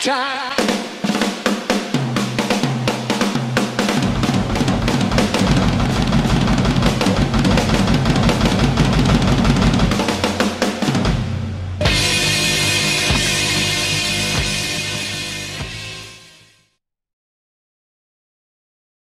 time.